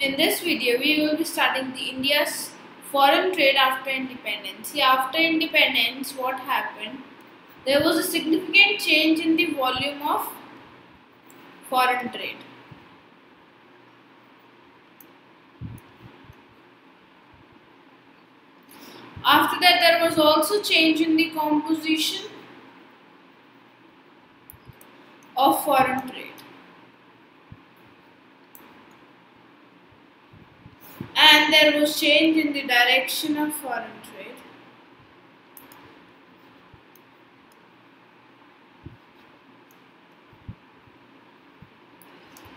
In this video, we will be studying the India's foreign trade after independence. See, after independence, what happened? There was a significant change in the volume of foreign trade. After that, there was also change in the composition of foreign trade. There was change in the direction of foreign trade.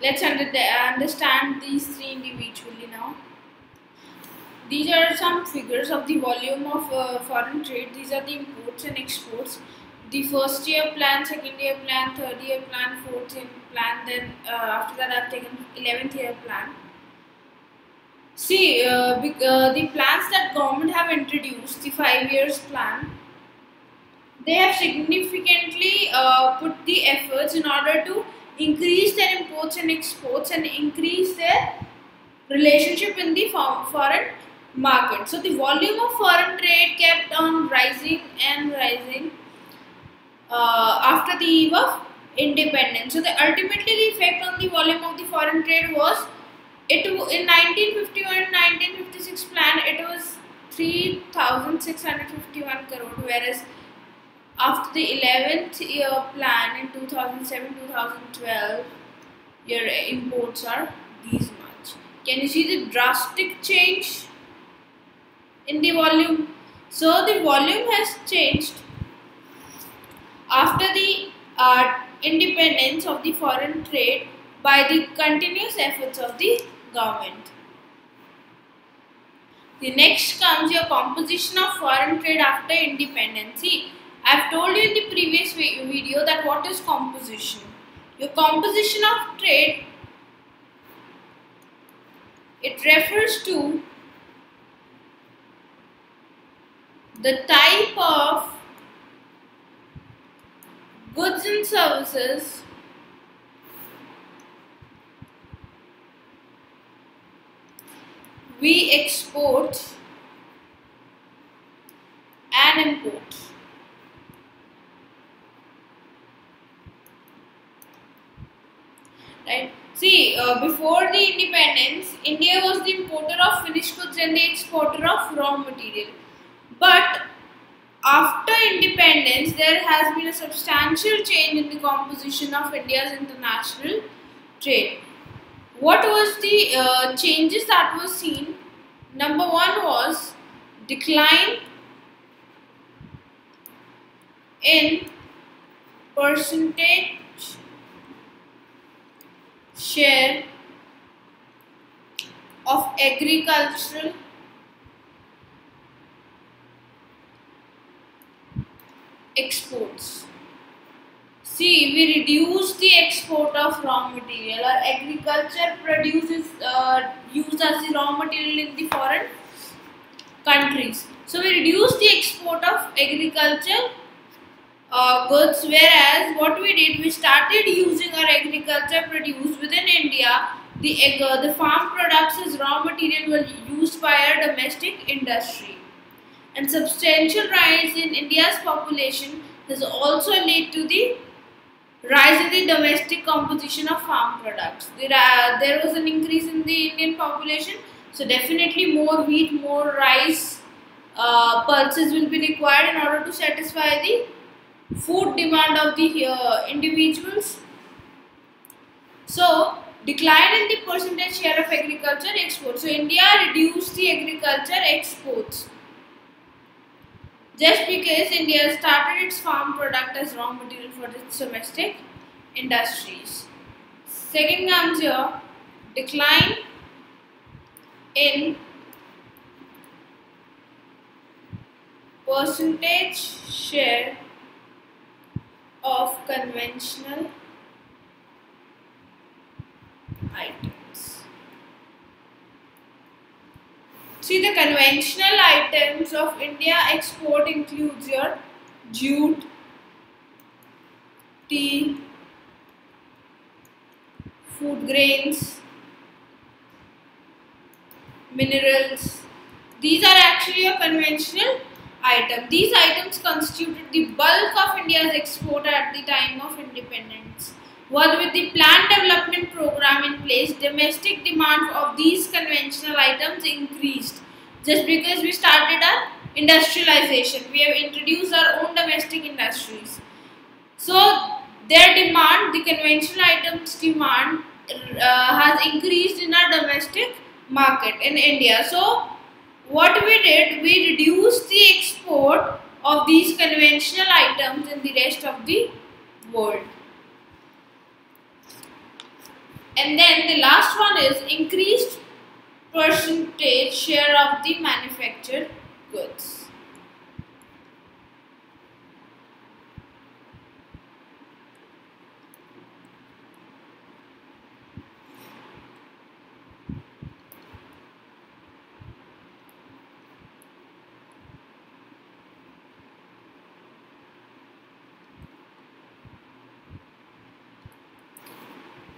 Let's under the, understand these three individually now. These are some figures of the volume of uh, foreign trade. These are the imports and exports. The first year plan, second year plan, third year plan, fourth year plan. Then uh, after that, I've taken 11th year plan See, uh, uh, the plans that government have introduced, the five years plan, they have significantly uh, put the efforts in order to increase their imports and exports and increase their relationship in the foreign market. So the volume of foreign trade kept on rising and rising uh, after the eve of independence. So the ultimately the effect on the volume of the foreign trade was it in 1951 1956 plan it was 3651 crore whereas after the 11th year plan in 2007 2012 your imports are these much. Can you see the drastic change in the volume? So the volume has changed. After the uh, independence of the foreign trade by the continuous efforts of the government. The next comes your composition of foreign trade after independence. See, I have told you in the previous video that what is composition. Your composition of trade, it refers to the type of goods and services we export and import. Right. See, uh, before the independence, India was the importer of finished goods and the exporter of raw material. But after independence, there has been a substantial change in the composition of India's international trade what was the uh, changes that were seen number one was decline in percentage share of agricultural exports See, we reduce the export of raw material. Our agriculture produces uh, used as the raw material in the foreign countries. So we reduce the export of agriculture uh, goods. Whereas what we did, we started using our agriculture produce within India. The uh, the farm products as raw material were used by our domestic industry. And substantial rise in India's population has also led to the rise in the domestic composition of farm products. There, there was an increase in the Indian population, so definitely more wheat, more rice uh, pulses will be required in order to satisfy the food demand of the uh, individuals. So, decline in the percentage share of agriculture exports. So, India reduced the agriculture exports just because India started its farm product as raw material for its domestic industries. Second comes here decline in percentage share of conventional items. See the conventional items of India export includes your jute, tea, food grains, minerals. These are actually a conventional item. These items constituted the bulk of India's export at the time of independence. While with the planned development program in place, domestic demand of these conventional items increased. Just because we started our industrialization, we have introduced our own domestic industries. So their demand, the conventional items demand uh, has increased in our domestic market in India. So what we did, we reduced the export of these conventional items in the rest of the world. And then the last one is increased percentage share of the manufactured goods.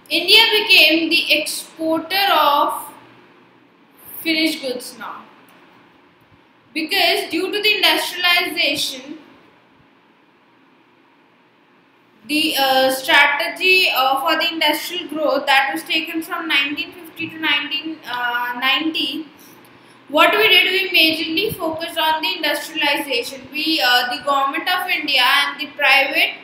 India became the exporter of finished goods now. Because due to the industrialization, the uh, strategy uh, for the industrial growth that was taken from 1950 to 1990, uh, what we did, we majorly focused on the industrialization. We, uh, the government of India and the private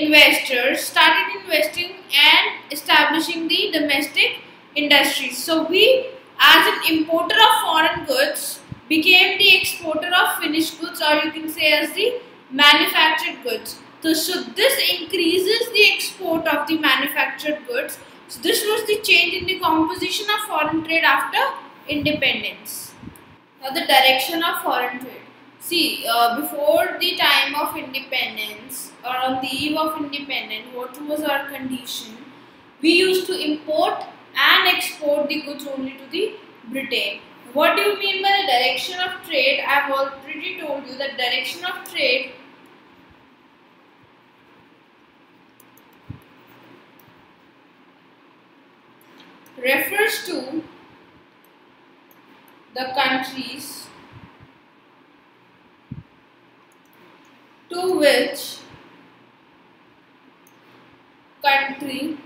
investors started investing and establishing the domestic industries. So we as an importer of foreign goods became the exporter of finished goods or you can say as the manufactured goods. So, so this increases the export of the manufactured goods. So this was the change in the composition of foreign trade after independence. Now the direction of foreign trade. See, uh, before the time of independence or on the eve of independence, what was our condition? We used to import and export the goods only to the Britain. What do you mean by the direction of trade? I have already told you that direction of trade refers to the countries to which country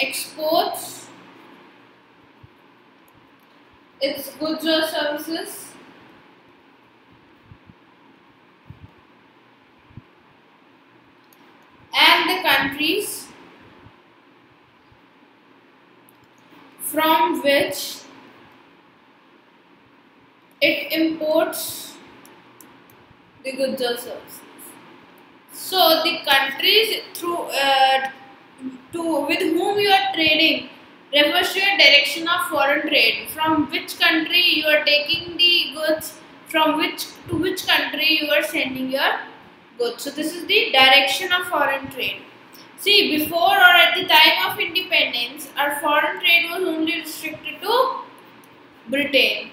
exports its goods or services? And the countries from which it imports the goods or services. So the countries through uh, to with whom you are trading refers to your direction of foreign trade. From which country you are taking the goods, from which to which country you are sending your goods. So this is the direction of foreign trade. See, before or at the time of independence, our foreign trade was only restricted to Britain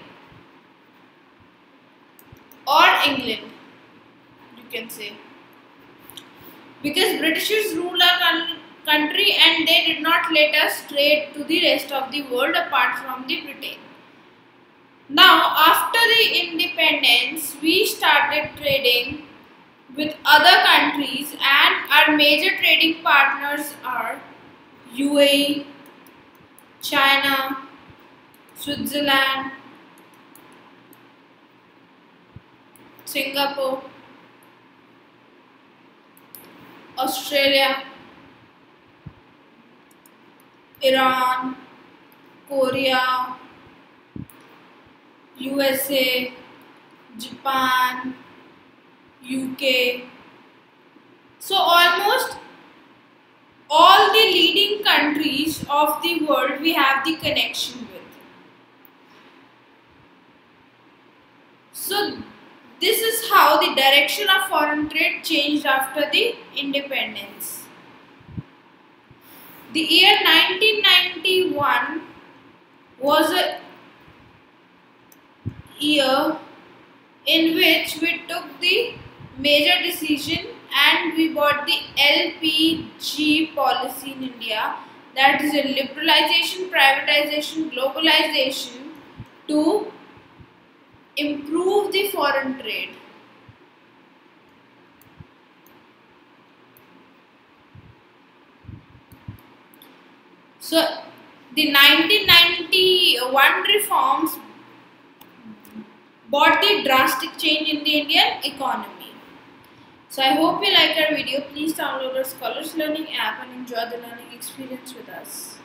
or England say. Because Britishers ruled our country and they did not let us trade to the rest of the world apart from the Britain. Now, after the independence, we started trading with other countries and our major trading partners are UAE, China, Switzerland, Singapore, Australia Iran Korea, USA, Japan, UK. So almost all the leading countries of the world we have the connection with so this is how the direction of foreign trade changed after the independence. The year 1991 was a year in which we took the major decision and we bought the LPG policy in India that is a liberalization, privatization, globalization to improve the foreign trade. So the 1991 reforms brought the drastic change in the Indian economy. So I hope you like our video. Please download our Scholars Learning app and enjoy the learning experience with us.